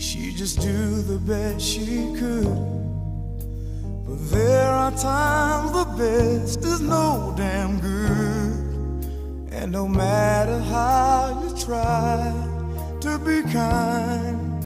She just do the best she could. But there are times the best is no damn good. And no matter how you try to be kind